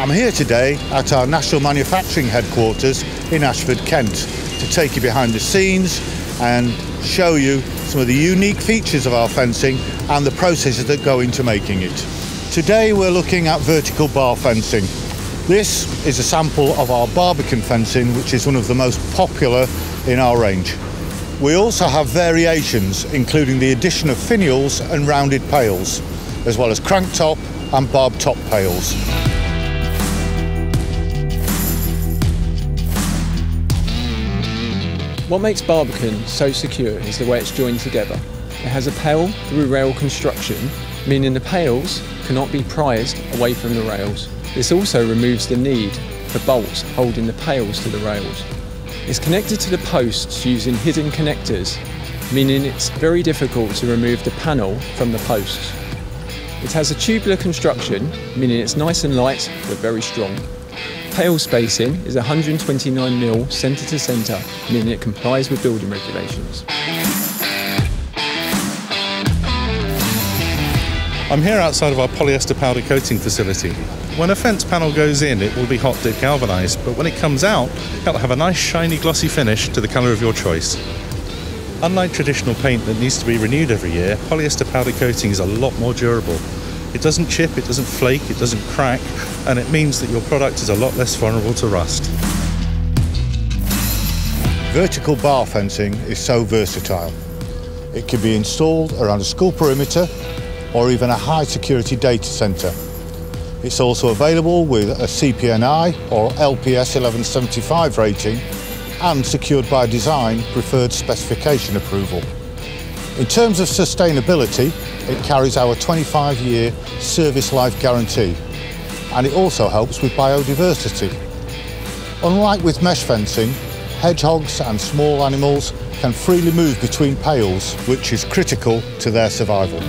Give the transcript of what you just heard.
I'm here today at our National Manufacturing Headquarters in Ashford, Kent, to take you behind the scenes and show you some of the unique features of our fencing and the processes that go into making it. Today we're looking at vertical bar fencing. This is a sample of our Barbican fencing, which is one of the most popular in our range. We also have variations, including the addition of finials and rounded pales, as well as crank top and barb top pales. What makes Barbican so secure is the way it's joined together. It has a pale through rail construction, meaning the pales cannot be prized away from the rails. This also removes the need for bolts holding the pales to the rails. It's connected to the posts using hidden connectors, meaning it's very difficult to remove the panel from the posts. It has a tubular construction, meaning it's nice and light but very strong. Pale spacing is 129mm centre to centre, meaning it complies with building regulations. I'm here outside of our polyester powder coating facility. When a fence panel goes in, it will be hot dip galvanized, but when it comes out, it'll have a nice shiny glossy finish to the color of your choice. Unlike traditional paint that needs to be renewed every year, polyester powder coating is a lot more durable. It doesn't chip, it doesn't flake, it doesn't crack, and it means that your product is a lot less vulnerable to rust. Vertical bar fencing is so versatile. It can be installed around a school perimeter or even a high security data centre. It's also available with a CPNI or LPS 1175 rating and secured by design preferred specification approval. In terms of sustainability, it carries our 25-year service life guarantee and it also helps with biodiversity. Unlike with mesh fencing, hedgehogs and small animals can freely move between pales, which is critical to their survival.